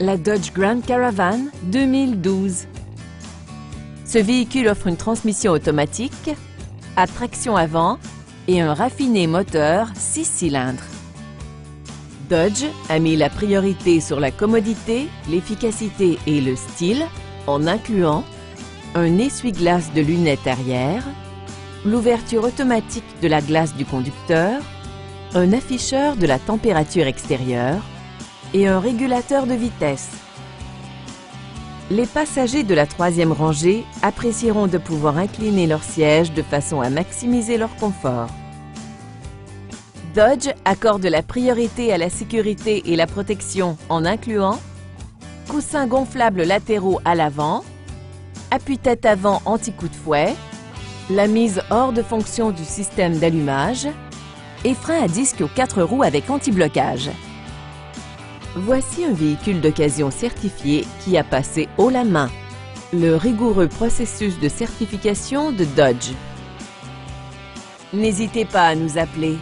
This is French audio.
la Dodge Grand Caravan 2012. Ce véhicule offre une transmission automatique, à traction avant et un raffiné moteur 6 cylindres. Dodge a mis la priorité sur la commodité, l'efficacité et le style en incluant un essuie-glace de lunettes arrière, l'ouverture automatique de la glace du conducteur, un afficheur de la température extérieure et un régulateur de vitesse. Les passagers de la troisième rangée apprécieront de pouvoir incliner leur siège de façon à maximiser leur confort. Dodge accorde la priorité à la sécurité et la protection en incluant coussins gonflables latéraux à l'avant, appuie-tête avant anti-coup de fouet, la mise hors de fonction du système d'allumage et frein à disque aux quatre roues avec anti-blocage. Voici un véhicule d'occasion certifié qui a passé haut la main le rigoureux processus de certification de Dodge. N'hésitez pas à nous appeler